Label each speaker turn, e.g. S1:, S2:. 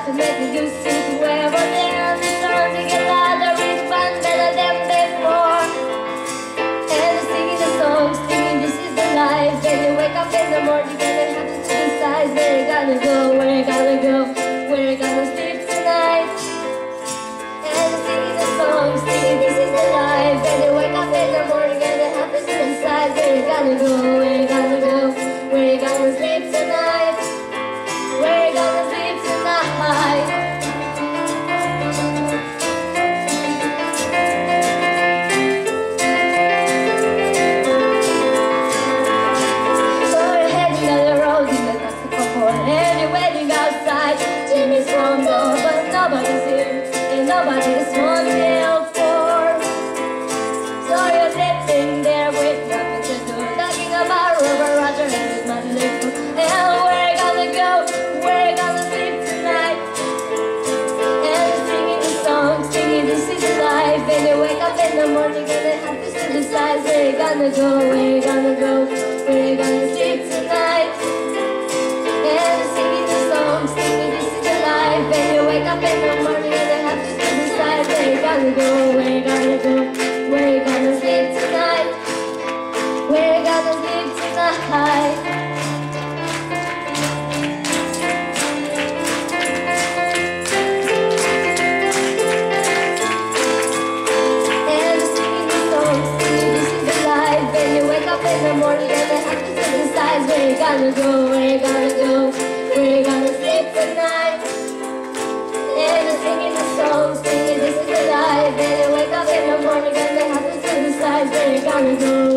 S1: to get fun better than. And singing the song, singing this is the life. You wake up in the morning decide where you gonna go, where you gonna go, where you gonna sleep outside. Jimmy's front door But nobody's here And nobody's wanting for. So you're sitting there with nothing to do Talking about Robert Roger and his money And where you gonna go? Where you gonna sleep tonight? And singing the song, singing this is life And you wake up in the morning and it happens to Where you gonna go, where you gonna go? Where you gonna gonna go, where you gonna go Where you gonna sleep tonight And singing the song, singing this is the life And you wake up in the morning and it happens to decide Where you gonna go,